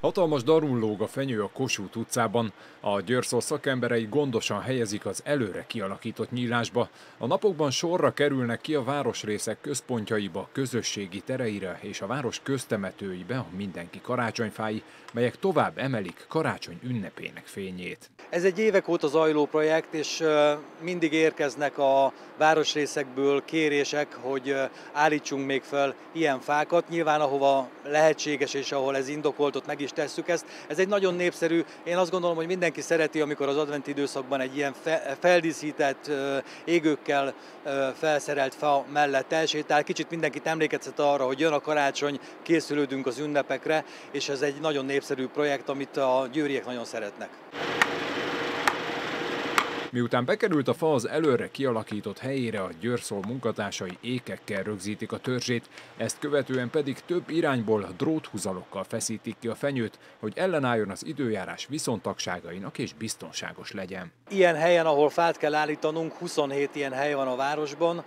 Hatalmas darul lóg a fenyő a Kossuth utcában. A Győrszó szakemberei gondosan helyezik az előre kialakított nyílásba. A napokban sorra kerülnek ki a városrészek központjaiba, közösségi tereire és a város köztemetőibe a mindenki karácsonyfái, melyek tovább emelik karácsony ünnepének fényét. Ez egy évek óta zajló projekt, és mindig érkeznek a városrészekből kérések, hogy állítsunk még fel ilyen fákat. Nyilván ahova lehetséges és ahol ez indokolt, ott meg is tesszük ezt. Ez egy nagyon népszerű, én azt gondolom, hogy mindenki szereti, amikor az adventi időszakban egy ilyen feldíszített, égőkkel felszerelt fa mellett elsétál. Kicsit mindenkit emlékeztet arra, hogy jön a karácsony, készülődünk az ünnepekre, és ez egy nagyon népszerű projekt, amit a győriek nagyon szeretnek. Miután bekerült a fa az előre kialakított helyére, a Győrszól munkatársai ékekkel rögzítik a törzsét, ezt követően pedig több irányból dróthúzalokkal feszítik ki a fenyőt, hogy ellenálljon az időjárás viszontagságainak és biztonságos legyen. Ilyen helyen, ahol fát kell állítanunk, 27 ilyen hely van a városban,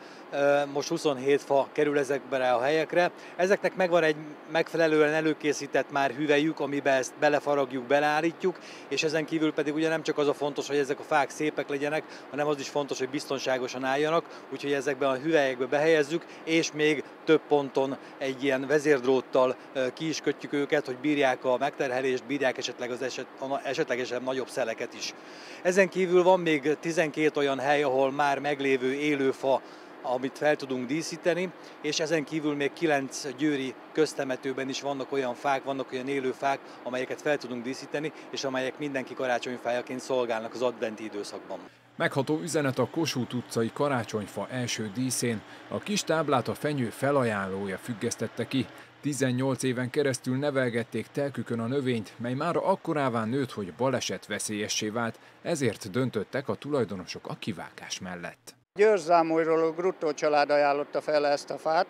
most 27 fa kerül ezekbe a helyekre. Ezeknek megvan egy megfelelően előkészített már hüvelyük, amiben ezt belefaragjuk, beleállítjuk, és ezen kívül pedig ugye nem csak az a fontos, hogy ezek a fák szépek legyenek, hanem az is fontos, hogy biztonságosan álljanak, úgyhogy ezekben a hüvelyekbe behelyezzük, és még több ponton egy ilyen vezérdróttal ki is kötjük őket, hogy bírják a megterhelést, bírják esetleg az eset, esetlegesen nagyobb szeleket is. Ezen kívül van még 12 olyan hely, ahol már meglévő élő fa amit fel tudunk díszíteni, és ezen kívül még kilenc győri köztemetőben is vannak olyan fák, vannak olyan élő fák, amelyeket fel tudunk díszíteni, és amelyek mindenki karácsonyfájaként szolgálnak az adventi időszakban. Megható üzenet a Kossuth utcai karácsonyfa első díszén. A kis táblát a fenyő felajánlója függesztette ki. 18 éven keresztül nevelgették telkükön a növényt, mely már akkorává nőtt, hogy baleset veszélyessé vált, ezért döntöttek a tulajdonosok a kivágás mellett. Győrzámújról a Gruttó család ajánlotta fel ezt a fát.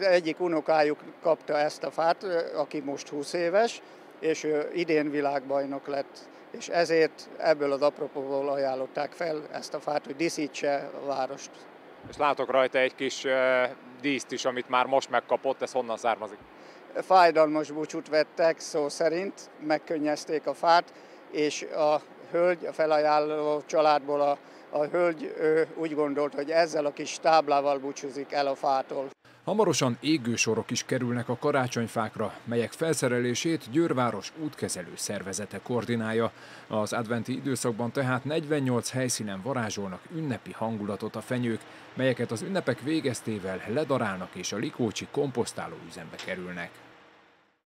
Egyik unokájuk kapta ezt a fát, aki most 20 éves, és ő idén világbajnok lett, és ezért ebből az apropóból ajánlották fel ezt a fát, hogy díszítse a várost. És látok rajta egy kis díszt is, amit már most megkapott, ez honnan származik? Fájdalmas búcsút vettek, szó szerint, megkönnyezték a fát, és a hölgy, a felajánló családból a a hölgy úgy gondolt, hogy ezzel a kis táblával búcsúzik el a fától. Hamarosan égősorok is kerülnek a karácsonyfákra, melyek felszerelését Győrváros útkezelő szervezete koordinálja. Az adventi időszakban tehát 48 helyszínen varázsolnak ünnepi hangulatot a fenyők, melyeket az ünnepek végeztével ledarálnak és a Likócsi komposztáló üzembe kerülnek.